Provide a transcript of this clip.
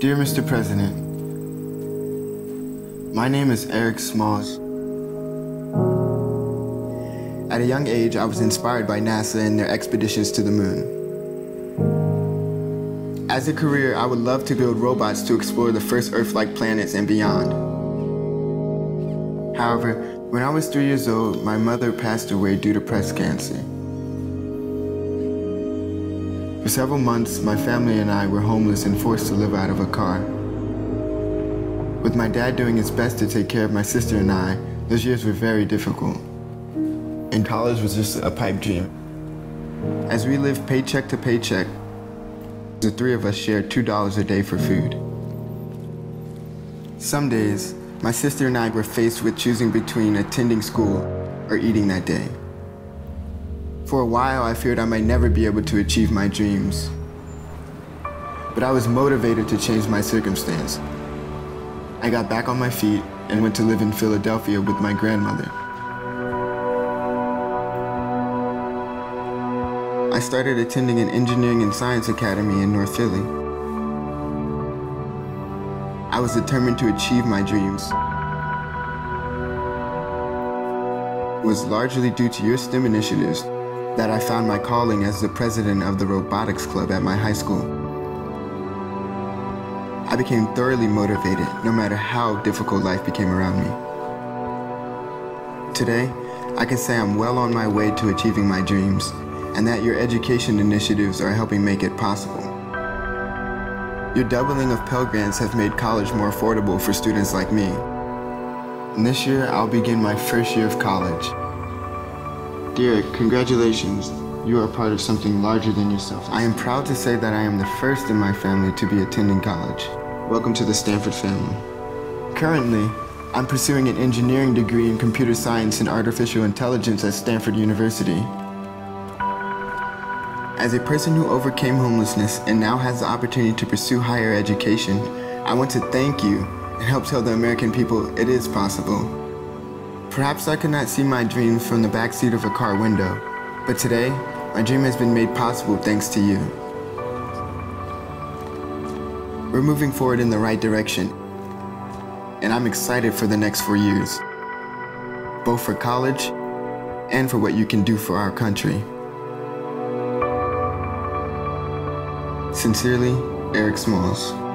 Dear Mr. President, my name is Eric Smalls. At a young age, I was inspired by NASA and their expeditions to the moon. As a career, I would love to build robots to explore the first Earth-like planets and beyond. However, when I was three years old, my mother passed away due to breast cancer. For several months, my family and I were homeless and forced to live out of a car. With my dad doing his best to take care of my sister and I, those years were very difficult. And college was just a pipe dream. As we lived paycheck to paycheck, the three of us shared $2 a day for food. Some days, my sister and I were faced with choosing between attending school or eating that day. For a while, I feared I might never be able to achieve my dreams. But I was motivated to change my circumstance. I got back on my feet and went to live in Philadelphia with my grandmother. I started attending an engineering and science academy in North Philly. I was determined to achieve my dreams. It was largely due to your STEM initiatives that I found my calling as the president of the robotics club at my high school. I became thoroughly motivated no matter how difficult life became around me. Today, I can say I'm well on my way to achieving my dreams and that your education initiatives are helping make it possible. Your doubling of Pell Grants have made college more affordable for students like me. And this year, I'll begin my first year of college. Dear, congratulations. You are part of something larger than yourself. I am proud to say that I am the first in my family to be attending college. Welcome to the Stanford family. Currently, I'm pursuing an engineering degree in computer science and artificial intelligence at Stanford University. As a person who overcame homelessness and now has the opportunity to pursue higher education, I want to thank you and help tell the American people it is possible. Perhaps I could not see my dreams from the backseat of a car window, but today, my dream has been made possible thanks to you. We're moving forward in the right direction, and I'm excited for the next four years, both for college and for what you can do for our country. Sincerely, Eric Smalls.